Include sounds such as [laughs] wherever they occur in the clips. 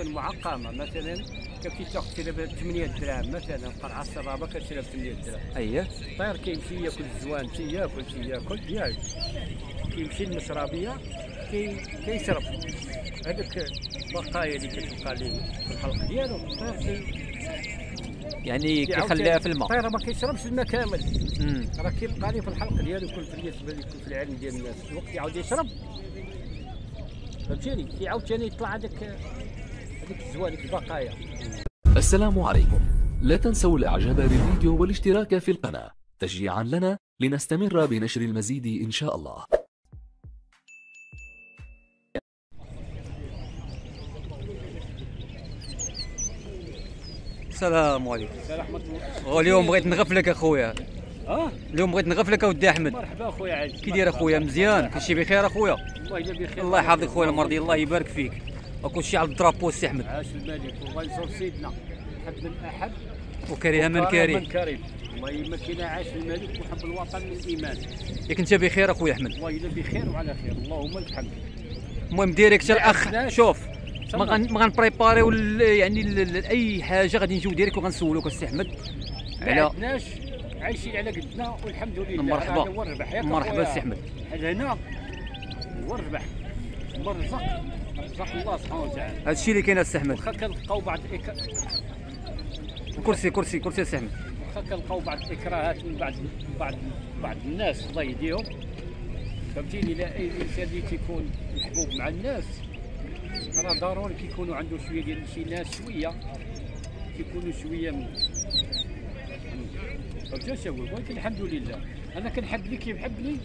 المعقمه مثلا كيف تشري ب 8 دراهم مثلا قرعة السرابه كتشري ب 8 دراهم اييه الطير كيمشي يأكل الزوان تياكل تياكل ياك كيمشي للمشربيه كي كيشرب. هذوك البقايا اللي كتبقى ليه في الحلق ديالو. الطير كي يعني كيخليها في الماء. الطير ما كيشربش الماء كامل. راه كيبقى ليه في الحلق ديالو يكون في الياس يكون في العلم ديال الناس. الوقت يعاود يشرب. فهمتيني؟ كيعاود ثاني يطلع هذاك هذيك الزوان هذيك البقايا. السلام عليكم. لا تنسوا الإعجاب بالفيديو والاشتراك في القناة. تشجيعا لنا لنستمر بنشر المزيد إن شاء الله. السلام عليكم. هو اليوم بغيت نغفلك أخويا. آه اليوم بغيت نغفلك أودي أحمد. مرحبا أخويا عزيز. كي داير أخويا؟ مزيان. كلشي بخير أخويا. الله يجزاك بخير الله يحفظك خويا المرضي. الله يبارك فيك. وكلشي على ال drapeau سي أحمد. عاش الملك والله يزور سيدنا. حب من احب وكريها من وكريم من كريم. كريم الله يمكن عاش الملك وحب الوطن من الايمان ياك أنت بخير أخويا أحمد. الله يلا بخير وعلى خير. اللهم لك الحمد. المهم direct الأخ. شوف ما. غن ما غنبريباريو يعني ال- ال- أي حاجة غادي نجيو direct وغنسولوك السي أحمد. على عندناش. عايشين على قدنا والحمد لله. مرحبا. هو الربح. مرحبا أخويا. سي أحمد. هنا هو الربح. هو الرزق رزق الله سبحانه وتعالى. هذا الشيء اللي كاين السي أحمد. واخا كنلقاو بعض الإك... كرسي كرسي كرسي السي أحمد. واخا كنلقاو بعض الاكراهات من بعض بعض بعض الناس الله يهديهم. فهمتيني؟ لا أي إنسان اللي تيكون محبوب مع الناس راه ضروري كيكونوا عنده شوية ديال شي ناس شوية كيكونوا شوية من فهمتي؟ اش نقول ولكن الحمد لله. أنا كنحب اللي كيحبني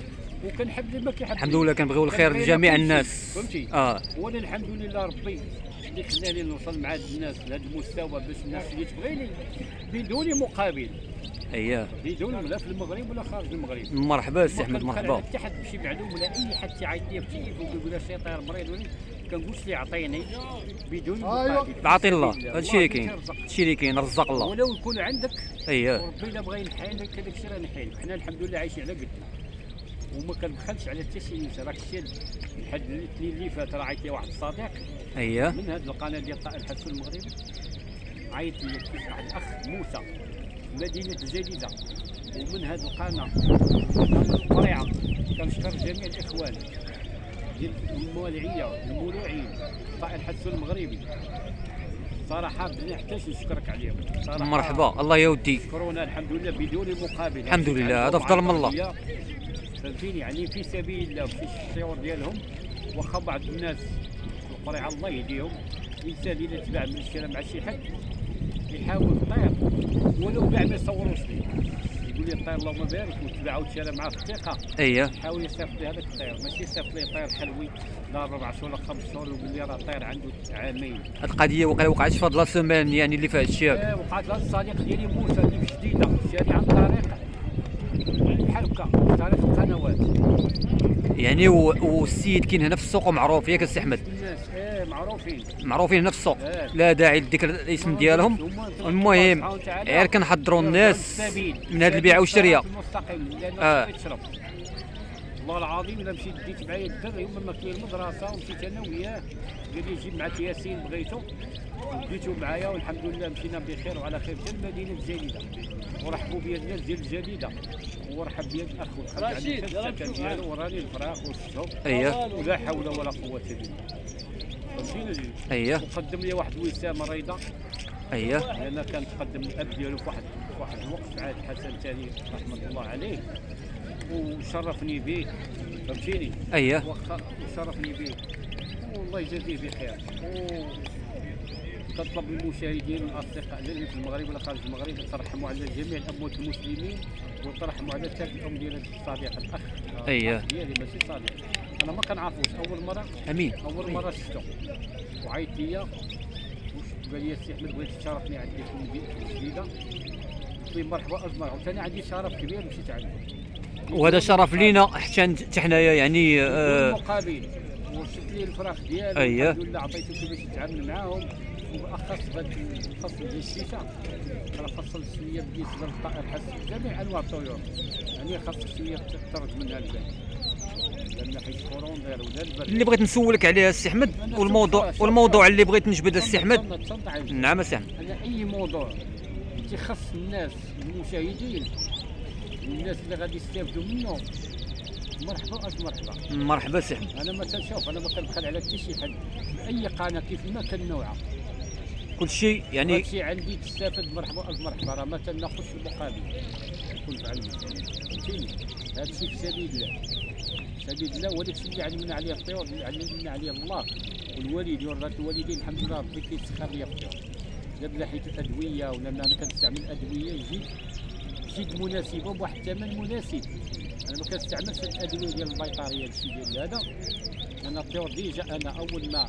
وكنحب اللي ما كيحبنيش الحمد لله كنبغيو الخير لجميع. الناس. فهمتي؟ آه. وأنا الحمد لله ربي اللي خلاني نوصل مع هاد الناس لهذا المستوى باش الناس اللي تبغيني بدون مقابل. اييه بدون لا في المغرب ولا خارج المغرب. مرحبا السي ما احمد مرحبا حتى حد بشي معلوم ولا أي حد تيعيط لي في التليفون ويقول لي شي طير مريض ولا كنقولش ليه عطيني بدون مقابل. بعطي الله. الشيء اللي الله كاين. هادشي اللي كاين رزق الله. ولو يكون عندك اييه وربي إلا بغى ينحيل لك هذاك الشيء راه نحيل حنا الحمد لله عايشين على قدنا. وما كنبخلش على حتى شي راك الشيء الحد الاثنين اللي فات راه عيط لي واحد الصديق. اييه من هذه القناة ديال طائر الحسن المغربي. عيط لي واحد الأخ موسى مدينة الجديده ومن هذه القناة القريعه كنشكر جميع الإخوان ديال الموالعيه المولوعين طائر الحسن المغربي. صراحة بدنا نحتاج نشكرك عليهم. مرحبا. الله يودي شكرونا الحمد لله بدون مقابل الحمد لله، هذا أفضل من الله. فهمتيني؟ يعني في سبيل الله وفي الشعور ديالهم واخا بعض الناس في القريعة الله يهديهم الانسان اذا تباع من الشراء مع شي حد يحاول الطير ولو كاع ما يصوروش ليه يقول لي الطير اللهم بارك وتباع وتشرى معاه في الثقة. اييه يحاول يصيفط لي هذاك الطير. ماشي يصيفط لي طير حلوي دار أربع شهور ولا خمس شهور ويقول لي راه الطير عنده عامين. هاد القضية وقع وقعت في هاد لا سيمين يعني اللي فيها الشيء آه، وقعت لها الصديق ديالي موسى اللي في جديده شاري عن طريق يعني. والسيد كاين هنا في السوق ومعروف. ياك السي أحمد؟ آه معروفين. معروفين هنا في السوق. آه. لا داعي لذكر الاسم ديالهم. المهم غير كنحضروا الناس من هاد البيع والشرية. تشرب والله العظيم إلا مشيت ديت معايا الدر يوم ما كبير المدرسة ومشيت أنا وياه قال لي جيب معك ياسين بغيتو. وديتو معايا والحمد لله مشينا بخير وعلى خير. حتى المدينة الجديدة. ورحبوا بيا الناس ديال الجديدة. ورحب بيا الاخ رشيد، ديالو وراني الفراخ والشهب اييه ولا حول ولا قوة إلا بالله. فهمتيني اييه وقدم لي واحد الوسامة مريضه اييه لأن كان تقدم الأب ديالو في واحد في واحد الوقت عاد حسن ثاني رحمة الله عليه. وشرفني به فهمتيني؟ اييه واخا وشرفني به والله يجازيه بخير. كنطلب من المشاهدين والأصدقاء اللي في المغرب ولا خارج المغرب يترحموا على جميع الأموات المسلمين ويترحموا على ثالث الام ديال الصديق الأخ. ديالي ماشي صديق أنا ما كنعرفوش. أول مرة أمين. أول مرة شفتو وعيط ليا. قال لي السي أحمد بغيت تشرفني عندي في المدينة الجديده قلت له مرحبا اجمع وثاني عندي شرف كبير مشيت عنده وهذا شرف لينا حتى حتى حنايا يعني آه مقابل ورشد لي الفراخ ديالو أييه. الحمد لله عطيته كيفاش يتعامل معاهم. وبالاخص في الفصل ديال الشتاء. راه فصل شوية بالنسبة للطائر حس جميع أنواع الطيور. يعني خاصك شوية ترد منها البال. لأن حيت courant d'air ولا البرد. اللي بغيت نسولك عليها السي أحمد والموضوع والموضوع اللي بغيت نجبد السي أحمد. نعم السي أحمد. أنا أي موضوع تيخص الناس المشاهدين والناس اللي غادي يستافدوا منه مرحبا ألف مرحبا؟ مرحبا السي أحمد. أنا مثلا شوف أنا ما كنبخل على حتى شي حد. أي قناة كيف ما كان نوعها. كل شيء يعني هادشي عندي تستافد مرحبا ألف مرحبا راه ما في المقابل. كل فعل فهمتيني؟ هادشي في سبيل الله. سبيل الله وداك الشيء اللي علمنا عليه الطيور اللي علمنا عليه الله. والوالد ورات الوالدين الحمد لله ربي كيسخر لي الطيور من ناحيه الادويه ولا أنا كنستعمل أدوية جد جد مناسبة بواحد الثمن مناسب. أنا ما كنستعملش الأدوية ديال البيطاريه هادشي ديال هذا. أنا الطيور déjà أنا أول ما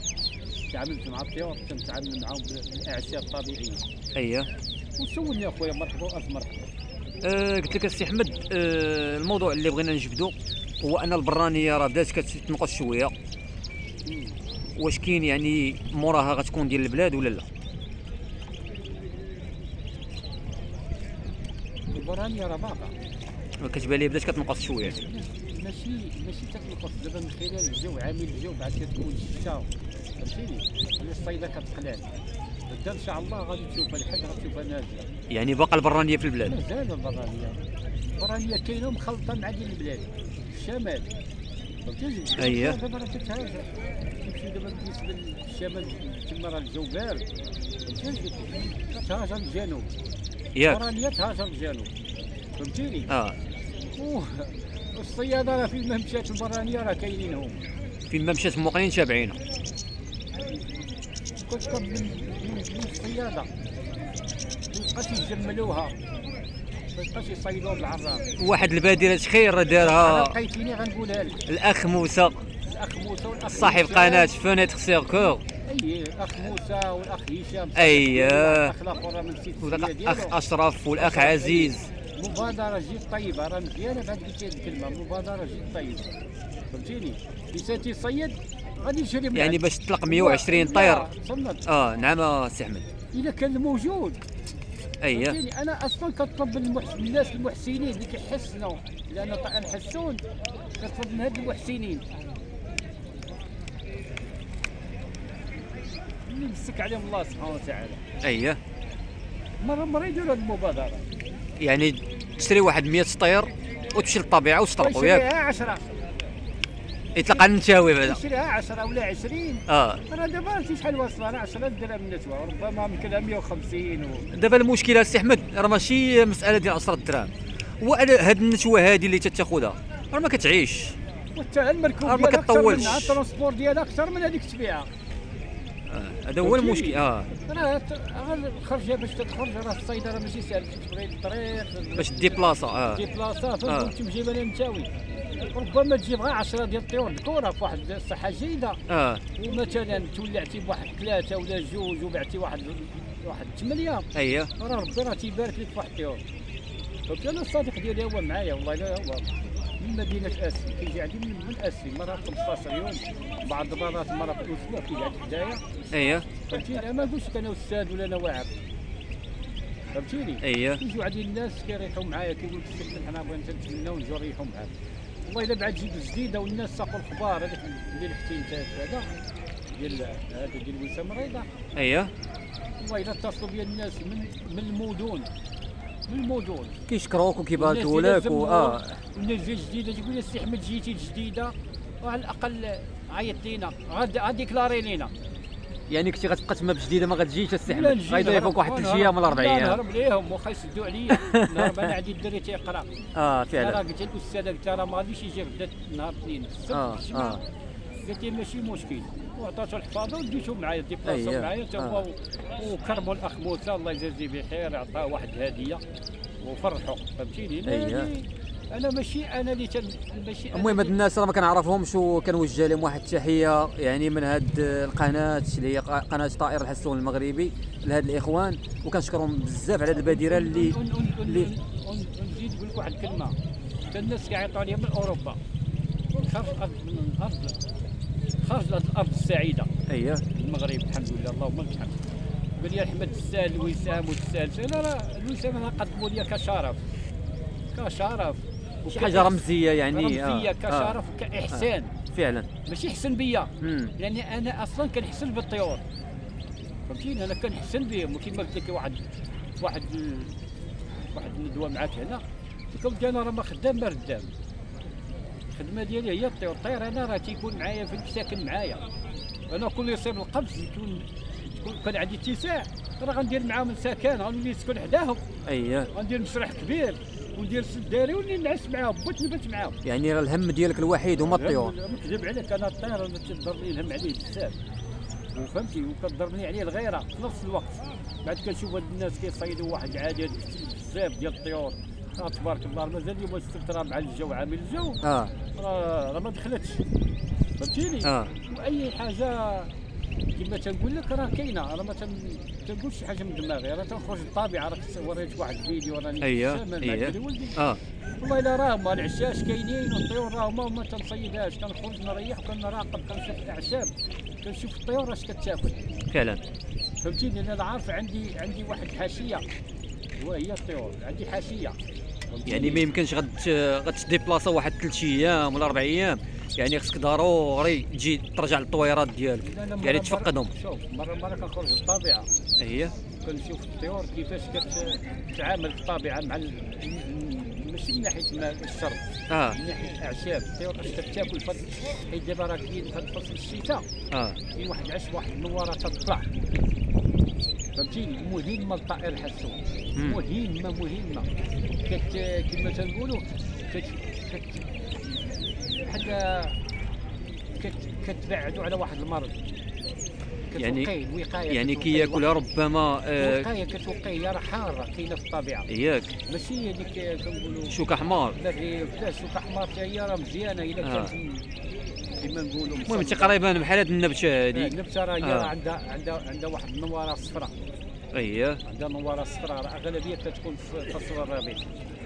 تعاملت مع الطيور كنتعامل معاهم بالإعشاب الطبيعيه اييه وسولني أخويا مرحبا الف مرحبا آه قلت لك السي أحمد آه الموضوع اللي بغينا نجبدو هو أن البرانيه راه بدات كتنقص شوية. واش كاين يعني موراها غتكون ديال البلاد ولا لا؟ البرانية راه باقا. كتبان لي بدات كتنقص شوية. ماشي ماشي تتنقص دابا من خلال الجو عامل الجو بعد كتكون الشتا فهمتيني الصيده كتقلال غدا ان شاء الله غادي تشوفها لحد غتشوفها نازله يعني باقا البرانية في البلاد. مازال البرانية البرانية كاينة مخلطة مع ديال البلاد الشمال فهمتيني أييه. دابا راه تتهاجر تمشي دابا بالنسبة للشمال تما راه الجو بارد فهمتيني كتهاجر للجنوب ياك. البرانية تهاجر للجنوب فهمتيني آه. أوه، والصيادة راه فين ما مشات البرانية راه كاينين هم فين ما مشات موقعين تابعينها كتكب من الصيادة ميبقاش يجملوها ميبقاش يصيدوها بالعراق. واحد البادرة خير دارها؟ لقيتيني غنقولها لك. الأخ موسى. الأخ موسى والأخ صاحب. قناة فونيتر سيركور أي الأخ موسى والأخ هشام. أييه. الاخ الآخر من سيت والأخ ديالو أخ أشرف والأخ عزيز. مبادرة جد طيبة. راه قلت هاد الكلمة. مبادرة جد طيبة. فهمتيني؟ بيساتي صيد غادي يشري من يعني. باش تطلق 120 لا، طير. آه نعم آه، سي أحمد. إذا كان موجود. اييه أنا أصلا كنطلب من الناس المحسنين اللي كيحسنوا لأن طبعا نحسون كنطلب من هاد المحسنين. اللي مسك عليهم الله سبحانه وتعالى. اييه مره مرة يديروا هاد المبادرة. يعني تشري واحد 100 طير وتمشي للطبيعة وتطلقوا ياك. يشريها 10 يطلق على النتاوي بعدا. يشريها 10 ولا 20 آه. راه دابا عرفتي شحال واصله راه 10 درهم النسوه ربما يمكن 150 و... دابا المشكلة السي أحمد راه ماشي مسألة ديال 10 دراهم هو هاد النتوه هادي اللي تتاخذها راه ما كتعيش. وحتى المركوب ما ديالها كتطولش. منها، الترونسبور ديالها أكثر من هذيك تبيعها. آه، هذا هو؟ المشكل آه. راه الخرجة باش تخرج راه الصيده راه ماشي سهل. تبغي الطريق باش دي بلاصة آه. دي بلاصة آه. فهمتي تجيب أنا نتاوي ربما تجيب غير 10 ديال الطيور ذكوره في واحد الصحة جيدة. آه. ومثلا تولعتي بواحد ثلاثة ولا جوج وبعتي واحد واحد ثمانية. اييه راه ربي راه تيبارك لك في واحد الطيور. فهمتي أنا الصديق ديالي هو معايا والله لا هو من مدينة أسي كيجي عندي من, من أسي مرة 15 يوم بعض المرات مرة في الأسبوع كيجي عندي حدايا. اييه فهمتيني؟ ما نقولش أنا أستاذ ولا أنا واعر. فهمتيني؟ اييه يجوا عندي الناس كيريحوا معايا كيقول لك حنا بغينا نتمناو نجوا نريحوا معاك. والله إلا بعد جيت جديدة والناس ساقوا الخبار. هذاك اللي حكيتي انت هذا ديال هذا ديال وسام رضا. اييه والله إلا اتصلوا بيا الناس من من المدن. من المدن. كيشكروك وكيباركوا لك و آه. والناس جاية جديدة تقول لي السي أحمد جيتي جديدة وعلى الأقل عيط لينا غاد غاديكلاري لينا يعني كنتي غتبقى تما بجديدة ما غتجيش نجي غيضيفوك واحد ثلاث أيام ولا أربع أيام نهرب ليهم واخا يسدوا عليا. [laughs] نهرب أنا عندي الدري تيقرا. آه فعلا. قلت للاستاذ قلت راه ما غاديش يجي غدا نهار الاثنين السبت آه. آه. قالت لي ماشي مشكل. وعطاتو الحفاظة وديتو معايا ديبلاصو أييه. معايا. تا هو وكرموا الأخ موسى الله يجازيه بخير عطاه واحد الهديه وفرحوا فهمتيني. يعني أنا ماشي أنا اللي تن... ماشي المهم هاد الناس راه ما كنعرفهمش وكنوجه لهم واحد التحية يعني من هاد القناة اللي هي قناة طائر الحسون المغربي لهاد الإخوان. وكنشكرهم بزاف على هاد البادرة اللي اللي- نزيد نقول لك واحد الكلمة. حتى الناس كيعيطوا عليا من أوروبا. الأرض من الأرض لهاد الأرض السعيدة. اييه المغرب الحمد لله اللهم لك الحمد. قال لي أحمد تستاهل الوسام وتستاهل أنا راه الوسام أنا قدموا لي كشرف. كشرف. شي حاجة رمزية يعني رمزية آه. كشرف وكإحسان. فعلا. ماشي حسن بيا. لاني أنا أصلا كنحسن بالطيور. فهمتيني؟ أنا كنحسن بهم كيما قلت لك واحد واحد واحد الندوة معاك هنا. قلت أنا راه ما خدام ما ردام. الخدمة ديالي هي الطيور. الطير أنا راه تيكون معايا في ساكن معايا. أنا كل يصيب القفز يكون تكون كان عندي اتساع. راه غندير معاهم سكن غنولي نسكن حداهم. اييه غندير مسرح كبير. وندير سداري ونولي نعس معاهم بغيت نبات معاهم. يعني راه الهم ديالك الوحيد هما الطيور نكذب عليك أنا الطير أنا تضرني الهم عليه بزاف. وفهمتي؟ وكضربني عليه الغيرة في نفس الوقت. بعد كنشوف هاد الناس كيصيدوا واحد العدد بزاف ديال الطيور. آه تبارك الله مازال اليوم السبت راه مع الجو عامل الجو. آه. راه ما دخلتش. فهمتيني؟ آه. وأي حاجة كما تنقول لك راه كاينة راه ما تن- تنقولش شي حاجة من دماغي. راه تنخرج للطبيعة راك وريت واحد الفيديو راني دري ولدي آه. والله إلا راه هما العشاش كاينين والطيور راه هما وما تنصيدهاش. كنخرج نريح وكنراقب كنشوف الأعشاب. كنشوف الطيور اش كتاكل. فعلا. فهمتيني؟ أنا عارف عندي عندي واحد الحاشية. وهي الطيور عندي حاشية؟ يعني ما يمكنش غد غتديبلاصا واحد ثلاث أيام ولا أربع أيام. يعني خصك ضروري تجي ترجع للطويرات ديالك. يعني تفقدهم. شوف مره مرة كنخرج للطبيعه اييه كنشوف الطيور كيفاش كتعامل في الطبيعة مع ماشي من ناحية ما- الشرب آه. من ناحية الأعشاب. الطيور اش كتاكل فهاد- حيت دابا راه كاين في هاد فصل الشتاء آه. كاين واحد العش واحد النوارة تطلع. فهمتيني مهمه للطائر الحسون مم. مهمه مهمه كت كما تنقولوا كت كت بحال كت كتبعدوا على واحد المرض. يعني- الوقاية يعني كي واحد- ربما آه الوقاية كتوقي هي راه حارة كاينة في الطبيعة. ياك ماشي هذيك كنقولوا شوكه حمار لا لا سوق أحمر حتى هي راه مزيانة إلا آه. كانت كما نقولوا المهم مصنفة. تقريبا بحال هاد النبتة هادي. النبتة راه هي آه. عندها عندها عندها واحد النواره صفراء اييه عندها نواره صفراء راه أغلبية كتكون في فصل الربيع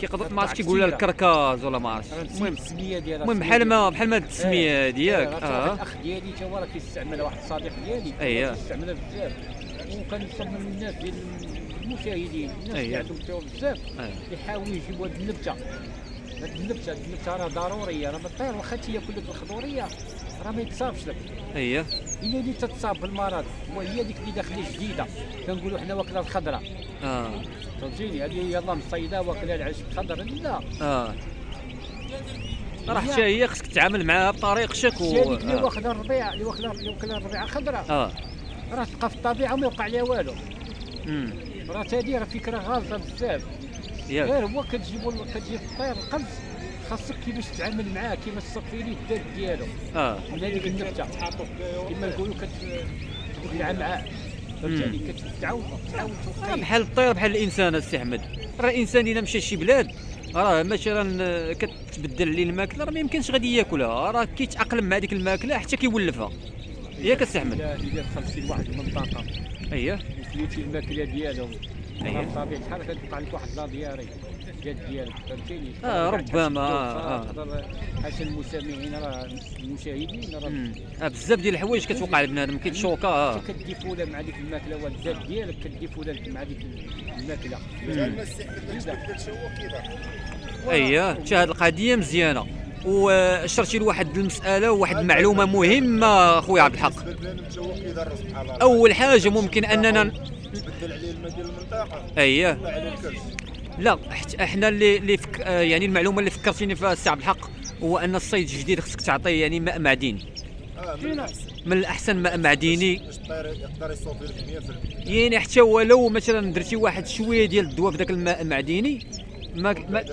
كيقدر ما عرفتش كيقول لها الكركاز ولا ما عرفتش المهم السميه ديالها المهم بحال. ما بحال ما هاد هادي إيه، راه واحد آه الأخ ديالي تا هو راه كيستعملها واحد الصديق ديالي. هو كيستعملها بزاف. وكنطلب من الناس ديال المشاهدين الناس اللي. عندهم الطيور بزاف. آه. يحاولوا يجيبوا هاد النبتة. هاد النبتة هاد النبتة راه ضرورية. راه الطير واخا تياكل لك الخضوريه راه ما يتصابش لك. اييه الا اللي تتصاب بالمرض وهي ديك اللي داخلة جديدة. كنقولوا حنا واكلة الخضراء آه. فهمتيني؟ هذه يلاه مصيدة واكلة العيش الخضر لا. آه. راه حتى هي خصك تتعامل معاها بطريقتك و هذيك اللي آه. واخدة الربيع اللي واخدة اللي واكله الربيعه خضراء آه. راه تبقى في الطبيعة وما يوقع لها والو. راه هذه راه فكرة غلطة بزاف. غير هو كتجيبو كتجي في الطير القفز خاصك كيفاش تتعامل معاه كيفاش تصفي ليه الدات ديالو. آه. من هذيك النبتة. كما نقولوا كتبلع معاه فهمتني؟ كتعاود تعاود آه، بحال الطير بحال الإنسان السي أحمد. راه الإنسان إلا مشى شي بلاد راه مثلا آه، كتبدل عليه الماكلة راه ما يمكنش غادي ياكلها. راه كيتأقلم مع ديك الماكلة حتى كيولفها. ياك السي أحمد. الا إلا دخلتي لواحد المنطقة. اييه وكليتي الماكلة ديالهم. راه بطبيعه الحال كتوقع لك واحد la diarrhée. جات ديالك فهمتيني؟ تقدر ربما،. تقدر حسن المستمعين راه المشاهدين راه بزاف ديال الحوايج كتوقع لبنادم كيتشوكا آه. انت كديفولا مع ديك الماكلة والذات ديالك كديفولا مع ديك الماكلة. اييه حتى هاد القضية مزيانة. وشرتي لواحد المسألة وواحد المعلومه مهمة خويا عبد الحق. أول حاجة ممكن أننا تبدل عليه الماء ديال المنطقة. اييه لا إحنا اللي اللي فك... آه، يعني المعلومة اللي فكرتيني فيها السي عبد الحق هو أن الصيد الجديد خصك تعطيه يعني ماء معدني. من الأحسن ماء معدني. باش الطير يقدر يصوب لك 100% يعني حتى ولو مثلا درتي واحد شوية ديال الدواء في ذاك الماء المعدني ما, ما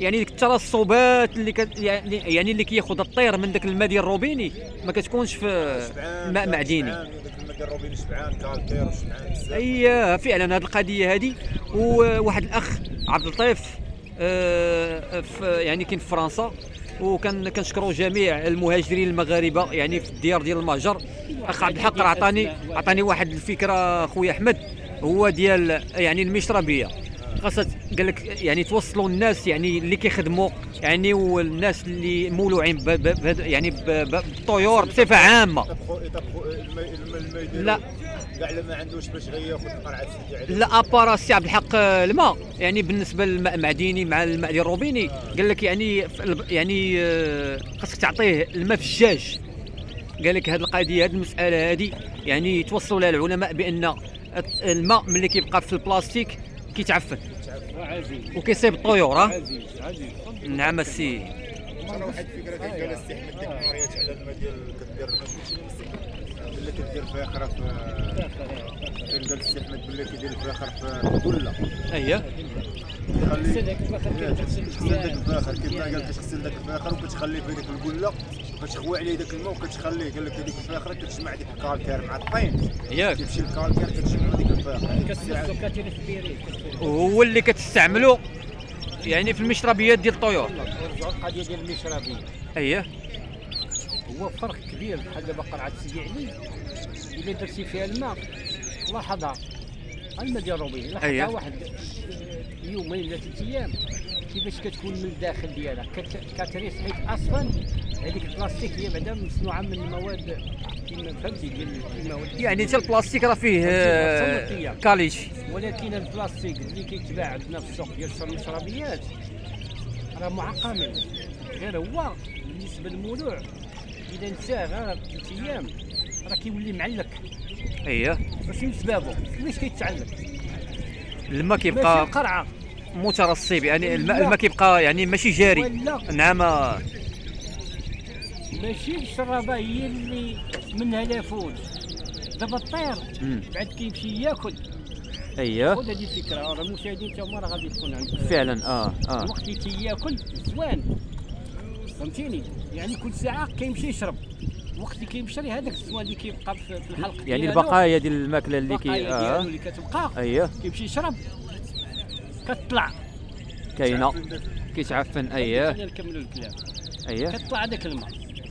يعني ديك الترسبات اللي كت يعني يعني اللي كياخذ الطير من ذاك الماء ديال الروبيني ما كتكونش في ماء معدني. أي فعلا هذه القضية هذه وواحد الأخ عبد اللطيف آه، في يعني كاين في فرنسا. وكان كنشكروا جميع المهاجرين المغاربة يعني في الديار ديال المهجر أخ عبد الحق راه عطاني عطاني واحد الفكرة خويا أحمد. هو ديال يعني المشربية. خاصها قال لك يعني توصلوا الناس يعني اللي كيخدموا يعني والناس اللي مولوعين ب- ب- بهاد- يعني بالطيور بصفة عامة. لا. كاع ما عندوش باش غير ياخذ القرعة تسدي عليه. لا ابارا السي عبد الحق آه، الماء. يعني بالنسبة للماء المعدني مع الماء ديال الروبيني قال لك يعني يعني آه، خاصك تعطيه الماء في الجاج قال لك هذه القضية هذه المسألة هذه يعني توصلوا لها العلماء بان الماء ملي كيبقى في البلاستيك كيتعفن. عزيز وكيصيب الطيور ها عزيز عزيز نعم السي واحد الفكرة استحمل ديك النهاريات على الماء ديال كدير اللي كدير فاخره في كان قال السي احمد بالله كيدير الفاخر في الكله اييه خلي غسل هاك الفخر كيتغسل تغسل داك مزيان. الفاخر ما قال كتغسل داك الفاخر وكتخليه في ديك القله كتخوي عليه داك الماء وكتخليه قال لك هذيك الفاخرة كتجمع ديك الكالكير مع الطين. ياك كيمشي الكالكير كتجمع ديك وهو اللي كتستعملو يعني في المشربيات ديال الطيور. القضية ديال المشربيه اييه هو فرق كبير بحال دابا قرعة سيدي علي. إلا درتي فيها الماء لاحظها. الماء ديال الروبين لاحظها أييه. واحد يومين ولا ثلاث أيام كيفاش كتكون من الداخل ديالها. كت- كتريس حيت أصلا هذيك البلاستيك هي بعدا مصنوعة من المواد فهمتي ديال المواد يعني حتى البلاستيك راه فيه آه،. qualité ولكن البلاستيك اللي كيتباع عندنا في السوق ديال المشربيات راه معقم. غير هو بالنسبة للمولوع إذا نساه غير ثلاث أيام راه كيولي معلق. اييه شنو سبابه كيفاش كيتعلق. الماء كيبقى القرعه مترسب يعني الماء. الماء كيبقى يعني ماشي جاري. نعم. ماشي الشرابه هي اللي منها لافوت دابا الطير. بعد كيمشي ياكل. اييه خذ هذه الفكرة راه المشاهدين تا هما راه غادي تكون عندهم فعلا آه آه. الوقت اللي تياكل زوان فهمتيني؟ يعني كل ساعة كيمشي يشرب. الوقت اللي كيمشري هذاك الزوان اللي كيبقى في الحلق يعني البقايا ديال الماكلة اللي كي آه. اللي كتبقى اييه كيمشي يشرب. كتطلع كاينة. كيتعفن. اييه خلينا نكملوا الكلام. اييه كتطلع هذاك الماء.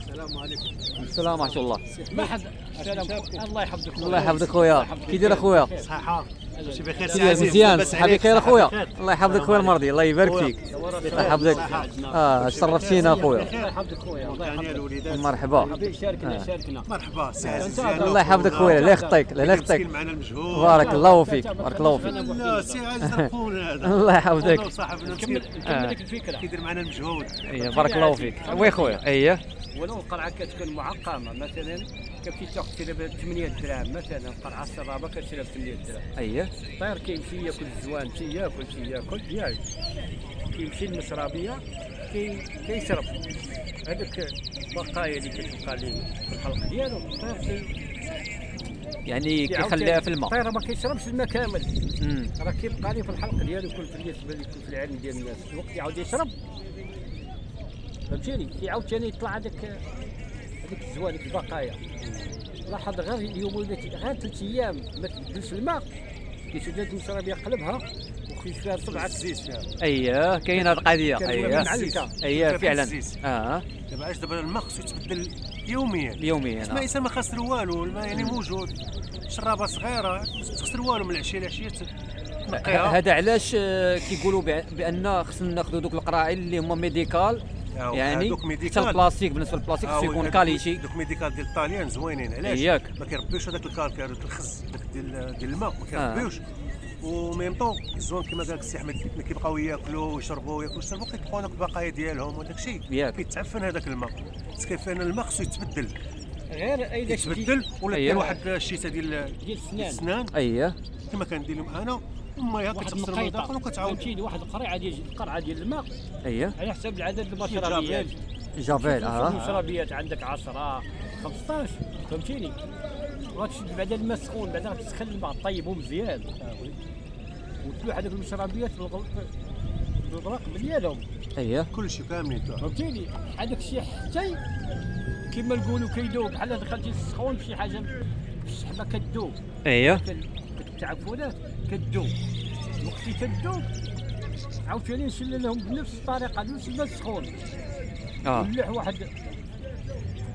السلام عليكم. السلام ورحمة الله. ما حد السلام. الله يحفظك. الله يحفظك خويا. كي داير اخويا؟ صحة. شي بخير سي عزيز مزيان. لاباس صحابي عليك؟ خير صحة. اخويا. بخير. الله يحفظك خويا المرضي. الله يبارك فيك. الله يحفظك. آه شرفتينا اخويا الله يحفظك خويا. الله يعني يحفظك الوليدات. مرحبا. شاركنا آه. شاركنا. مرحبا سي عزيز الله يحفظك خويا. لا يخطيك لا مسكين يخطيك [laughs] المجهود بارك الله فيك. بارك الله فيك. لا سي عزيز الله يحفظك. نكمل لك الفكرة. كيدير معنا المجهود. بارك الله فيك. oui خويا. اييه ولو القرعه كتكون معقمة مثلا كتمشي تاخذ ب 8 دراهم مثلا قرعة السرابه كتشري ب 8 دراهم. اييه الطير كيمشي ياكل الزوان شي ياكل شي ياكل كيمشي للمشربيه كي كيشرب. هذوك البقايا اللي كتبقى ليه في الحلق ديالو. الطير كي يعني كيخليها. في الماء. الطير ما كيشربش الماء كامل. راه كيبقى ليه في الحلق ديالو في بالنسبة يكون في العلم ديال الناس. الوقت يعاود يشرب. فهمتيني؟ كيعاود ثاني يطلع هذاك هذيك الزوان هذيك البقايا. لاحظ غير اليوم ولا غير ثلاث أيام ما تبدلش الماء. كيشد هذيك المشربيه يقلبها وخيش فيها سبعة الزيت فيها. اييه كاينة هذه القضية. اييه. اييه كان فعلا. الزيت. آه. دابا علاش دابا الماء خصو يتبدل يوميا؟ يوميا ما آه. الانسان ما خاسر والو الماء يعني موجود. شرابة صغيرة تخسر والو من العشية لعشيه هذا علاش آه، كيقولوا بأن خصنا ناخذوا دوك القراعي اللي هما médical يعني حتى البلاستيك بالنسبة للبلاستيك خصو يكون qualité دوك médical ديال الطاليان زوينين علاش؟ إياك. ما كيربيوش هذاك ال calcaire داك الخز ديال ديال الماء ما آه. كيربيوش. و même temps الزوان كما قال لك السي أحمد ملي كيبقاو ياكلوا ويشربوا وياكلوا ويشربوا كيبقاو هذوك البقايا ديالهم وداك الشيء ياك. كيتعفن هذاك الماء. بس كيف أن الماء خصو يتبدل. غير اذا شدي يتبدل ولا. دير واحد الشيته ديال ديال السنان. السنان. اييه كما كندير لهم أنا. واحد كتخسر داخل وكتعاود فهمتيني؟ واحد القرعه ديال القرعه ديال الماء. اييه على حسب العدد المشربيات. جافيل. آه. المشربيات. عندك 10 15 فهمتيني؟ غتشد بعدا الماء سخون بعدا غتسخن الماء. طيبو مزيان وتلوح هذوك المشربيات بالغرق ديالهم. اييه كل شيء كاملين تاع فهمتيني؟ هذاك الشيء حتى كما نقولوا كيدوب بحال دخلتي السخون بشي حاجة الشحمة كتدوب اييه كت- الوقت اللي كتدوب عاوتاني نشل لهم بنفس الطريقة نفس الماء السخون آه. نلوح واحد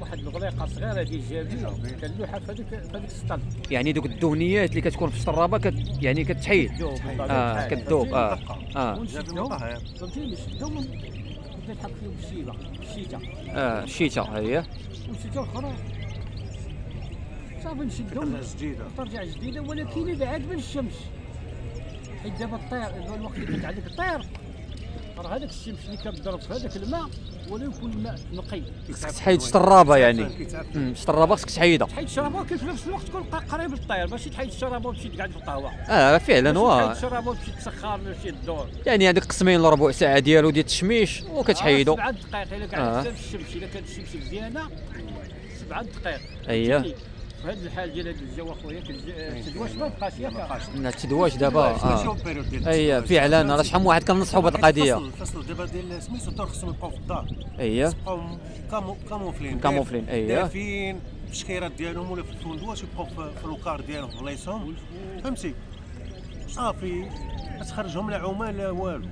واحد الغليقة صغيرة ديال الجبل كنلوحها في هذيك في هذيك السطل. يعني دوك الدهنيات اللي كتكون في الشرابة كت يعني كتحيد. آه كتذوب آه آه. ونشدهم فهمتيني؟ نشدهم نحط فيهم الشيبه الشيته آه الشيته هي. والشيته الاخرى صافي نشدهم ترجع جديدة ولكن يبعد من الشمس حيت دابا الطير الوقت اللي كتعلق الطير. راه هذاك الشمس اللي كتضرب في هذاك الماء ولا يكون الماء نقي. خصك تحيد الشرابه يعني. الشرابه خصك تحيدها. تحيد الشرابه ولكن في نفس الوقت تكون قريب للطير ماشي تحيد الشرابه وتمشي تقعد في القهوة. آه فعلا ماشي تحيد الشرابه وتمشي تسخر وتمشي تدور. يعني عندك قسمين لربع ساعة ديالو ديال التشميش وكتحيدو. سبعة دقائق إلا آه. قعدت في الشمس إلا كانت الشمس مزيانة سبعة دقائق. اييه؟ في هذا الحال ديال هذا الجو اخويا التدواش ما بقاش ياك التدواش دابا اي التدواش. فعلا راه شحال من واحد كننصحوا بهذه القضية. الفصل- دابا ديال سميتو الدار خصهم يبقاو في الدار. كامو كاموفلين كاموفلين، أييه. دافين في الشكيرات ديالهم ولا في الفندوات يبقاو في في الوكار ديالهم في بلايصهم فهمتي؟ صافي. ما تخرجهم لا عمال لا والو.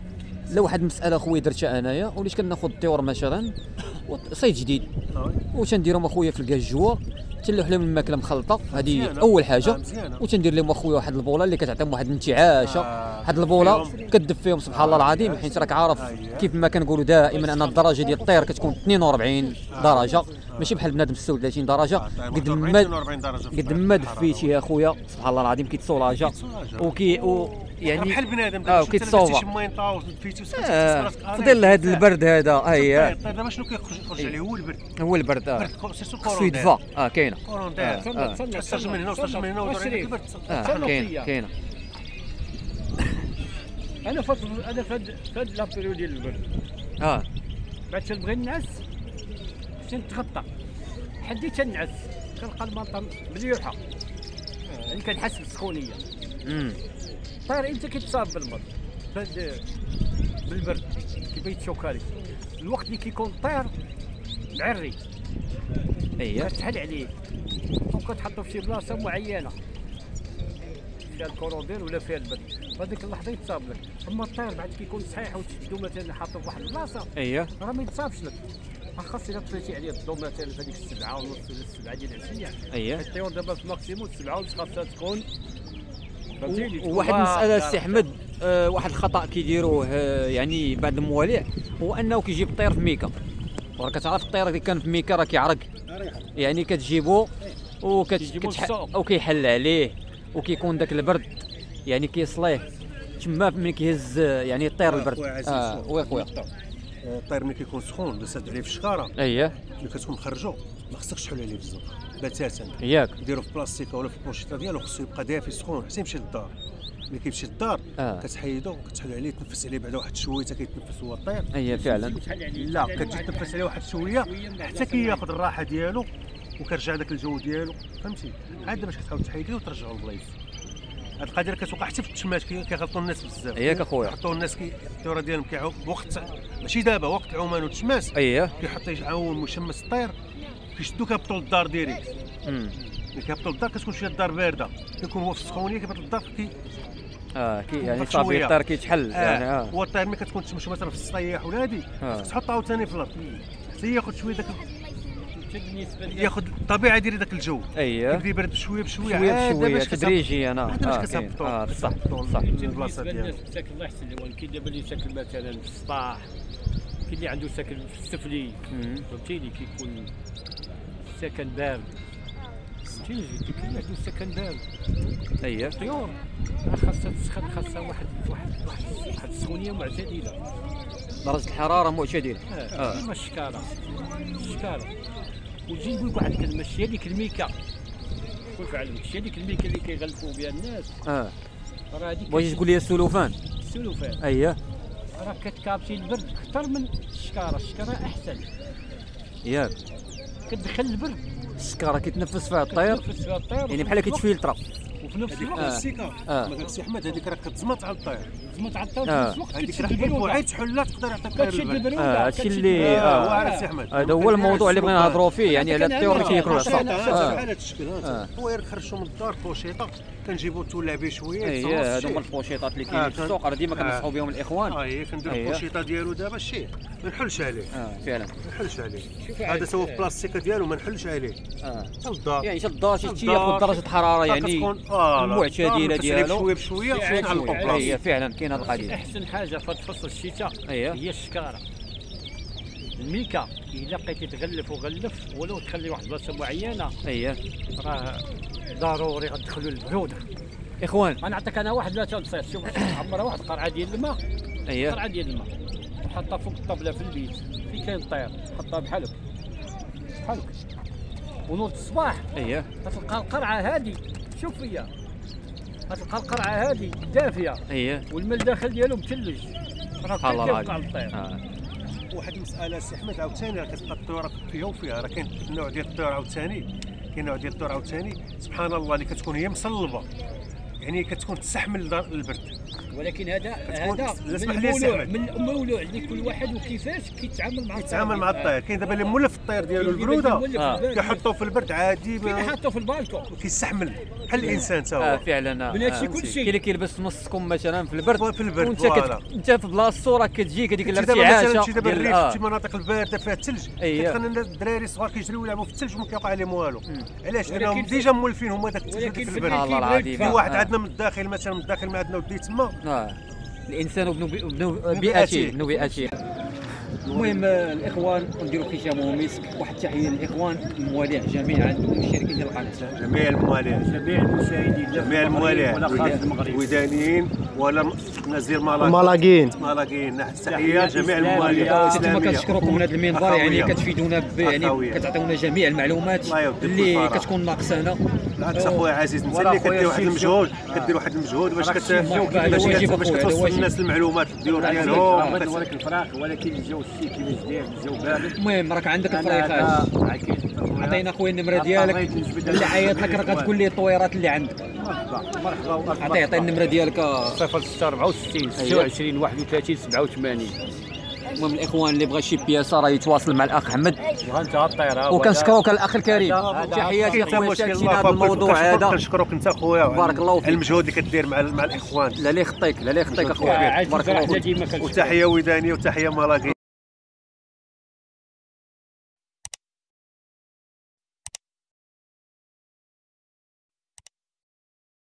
لا واحد المساله خويا درتها أنايا. وليت كناخذ الطيور مثلا؟ [laughs] صيد جديد. صافي. وتنديرهم أخويا في الكاجوه تنلوح لهم الماكلة مخلطة هذه. أول آه، حاجة مزيانة. وتندير لهم أخويا واحد البولة اللي كتعطيهم واحد الانتعاشة آه، هاد البولة. كدب فيهم سبحان الله العظيم حيت راك عارف. كيف ما كنقولوا دائما أن الدرجة ديال الطير كتكون 42 درجة ماشي بحال بنادم 36 درجة آه، طيب، قد 41 ما 42 درجة في قد. ما دفيتي يا خويا سبحان الله العظيم كيتسولاجا. وكي يعني بحال بنادم آه آه، راسك في ظل هذا البرد هذا. هي. الطير دابا شنو كيخرج يخرج عليه؟ هو البرد. هو البرد آه. خصو كورونا يدفى آه كاينة. كورونا آه. من هنا وتسترجع من هنا البرد آه كاينة. كاينة. [laughs] أنا فات أنا فات فات لا بيريود ديال البرد. آه. بعد تنبغي نعس باش نتغطى حدي تنعس كنلقى المنطقة مليوحة. يعني كنحس بالسخونية. الطير انت كيتصاب بالمرض بالبرد كيبان الشوكالي الوقت اللي كيكون الطير معري اييه كتحل عليه. وكتحطو في شي بلاصة معينة. فيها الكورودير ولا فيها البرد. هذيك اللحظة يتصاب لك. أما الطير بعد كيكون صحيح وتشدو مثلا حاطو في واحد البلاصة اييه راه ما يتصابش لك. خاص إلا طفيتي عليه الضو مثلا في هذيك السبعة ونص ولا السبعة ديال العشية. اييه الطيور دابا في maximum السبعة ونص خاصها تكون وواحد المساله. السي أحمد آه واحد الخطأ كيديروه آه يعني بعض المواليع هو أنه كيجيب الطير في ميكا. وراه كتعرف الطير اللي كان في ميكا راه كيعرق. يعني كتجيبو وكت كيجيبو كتح... للسوق. وكيحل عليه وكيكون داك البرد. يعني كيصليه. تما ملي كيهز آه، يعني الطير البرد. آه oui خويا. الطير ملي كيكون سخون بسد عليه في الشكارة. اييه ملي كتكون مخرجو ما خصكش تحل عليه بزاف. بتاتا. ياك. ديرو في بلاستيكه ولا في البوشيطه ديالو خصو يبقى دافي سخون حتى يمشي للدار. ملي كيمشي للدار آه. كتحيدو كتحل عليه تنفس عليه بعد واحد شوية حتى كيتنفس هو الطير اييه فعلا. لا كتجي تنفس عليه واحد شوية حتى كياخذ الراحة ديالو وكيرجع داك الجو ديالو. فهمتي؟ عاد باش كتعاود تحيديه وترجعو للبلايص. هاد القضية كتوقع حتى في التشمات كي- كيغلطوا الناس بزاف. اياك أخويا. يحطوا الناس كي الدورة ديالهم كيعاود وقت ماشي دابا وقت العومان والتشماس اييه كيحط يعاون ويشمس الطير كيشدو كيهبطوا للدار direct ملي كيهبطوا للدار كتكون شوية الدار باردة. كيكون هو في السخونيه كيهبط للدار كي آه كي يعني صافي. الطير كيتحل يعني آه. هو الطير ملي كتكون تمشي مثلا في الصياح ولا هادي آه. تحط عاوتاني في الأرض. حتى ياخذ شوية داك حتى ياخذ الطبيعة ديال داك الجو. اييه كيبدا يبرد بشوية بشوية. بشوية باش كتهبط. تدريجي أنا. عاد باش كتهبطوا. آه من حتى البلاصه بالنسبة للناس ساكن الله يحسن الوان كاين دابا اللي ساكن مثلا في السطاح كاين اللي عنده ساكن في السفلي. فهمتيني كيكون سكن بارد. فهمتيني كاين اللي عنده سكن بارد. اييه الطيور راه خاصها تسخن خاصها واحد واحد واحد واحد السخونيه معتدلة. درجة الحرارة معتدلة. آه. كيما الشكارة. الشكارة. وتجي نقول لك واحد الكلمة شتي هذيك الميكا. كون فعلا شتي هذيك الميكا اللي كيغلفوا بها الناس. آه. راه هذيك بغيتي تقول لي السلوفان؟ السلوفان. اييه راه كتكابتي البرد أكثر من الشكارة. الشكارة أحسن. ياك. كتدخل البرد. الشكارة كيتنفس فيها الطير. كتنفس فيها الطير يعني وفي بحال نفس الوقت- كيتفلترا وفي نفس الوقت. كلاسيكا آه. سي أحمد هذيك راه كتزمط على الطير. زعما تعطل في آه. نفس الوقت هذيك كتشد راه وعيت تحلها تقدر يعطيك كتشد آه، هادشي اللي-. آه. واعر سي أحمد. هذا هو الموضوع اللي بغينا نهضروا فيه. يعني على الطيور اللي كياكلوا العصا. آه. بحال هذا الشكل. آه. هو غير خرجوا من الدار بوشيطه كنجيبو التولابي شوية اي تصنص هادو. هما البوشيطات اللي آه، كاينين في كان- السوق راه ديما آه. كنصحوا بهم الإخوان. آه هي كندير أييه. البوشيطة ديالو دابا الشيء ما نحلش عليه. آه فعلا. ما نحلش عليه. هذا سوا في البلاستيك ديالو ما نحلش عليه. آه. حتى الدار. يعني شاد الدار شي الدار تياخذ درجة الحراره يعني آه المعتدلة ديالو. شوية بشوية شي باش نعلقوا عادي. بلاصه هي فعلا كاين هذه القضية أحسن حاجة في فصل الشتاء اييه هي الشكارة. الميكا إلا بقيتي تغلف وغلف ولو تخلي واحد البلاصه معينة. اييه راه ضروري غتدخلوا البروده إخوان. غنعطيك أنا واحد لا تنصير شوف عمرها واحد قرعة ديال الماء. اييه قرعة ديال الماء. حطها فوق الطابله في البيت في كاين طير حطها بحال هكا. بحال هكا. ونوض الصباح. اييه غتلقى القرعة هادي. شوف فيا. غتلقى القرعة هادي دافية. اييه والماء الداخل ديالو مثلج. راه. على الطير؟ آه. واحد المسألة سي أحمد عاوتاني راه كتبقى الطيور فيها وفيها راه كاين نوع ديال الطيور عاوتاني كاين نوع ديال الطيور عاوتاني. سبحان الله اللي كتكون هي مصلبه يعني كتكون تستحمل البرد ولكن هذا هذا من المولوع سي من المولوع اللي كل واحد وكيفاش كيتعامل مع يتعامل مع الطير. كاين دابا اللي مولف الطير ديالو البرودة آه. كيحطوه في البرد عادي كاين اللي ما حاطه في البالكون كيستحمل بحال الإنسان تا آه هو فعلا آه. من هادشي آه. كلشي. كاين اللي كيلبس نص كم مثلا في البرد في البرد وانت voilà. كت... انت في بلاصتو راه كتجيك هذيك الارتعاشه شي دابا ديال الريف آه. شي مناطق الباردة فيها الثلج أييه. كتخلي الدراري الصغار كيجريو يلعبوا في الثلج وما كيوقع عليهم والو. علاش لأنهم déjà مولفين هما داك الثلج في البرد الله العظيم. واحد آه. عندنا من الداخل مثلا من الداخل ما عندنا ودي تما. آه. الإنسان ابن بيئته. ابن بيئته المهم آه، الإخوان نديروا ختام ومسك واحد التحيه للاخوان الموالين جميعا والمشتركين ديال القناة. جميع الموالين جميع المشاهدين جميع الموالين ولا خارج المغرب. ودانيين ولا مالاكي ملاقين. ملاقين. تحية جميع أنتم الاسلاميه كنشكركم من هذا المنبر يعني. كتفيدونا ب يعني. كتعطيونا جميع المعلومات اللي. كتكون ناقصانا. بالعكس اخويا عزيز انت اللي كدير واحد المجهود. كدير واحد المجهود باش كت باش باش كتوصل. للناس المعلومات الديور ديالهم نوريك الفراخ ولكن الجو الشتي كيفاش داير الجو بارد. المهم راك عندك الفريخات عطينا خويا النمرة ديالك. اللي عيط لك راه. غتقول لي الطويرات اللي عندك. مرحبا مرحبا. عطي عطي النمرة ديالك. آه. 064 26 31 87 المهم الإخوان اللي بغى شي بياسه راه يتواصل مع الأخ أحمد. وكنشكروك الأخ الكريم. تحياتي خويا شاركتينا الله هذا الموضوع هذا. كنشكرك انت أخويا. بارك الله فيك. المجهود اللي كدير مع مع الإخوان. لا لي خطيك لا لي خطيك أخويا. بارك الله فيك. وتحية ودانية وتحية ملاقي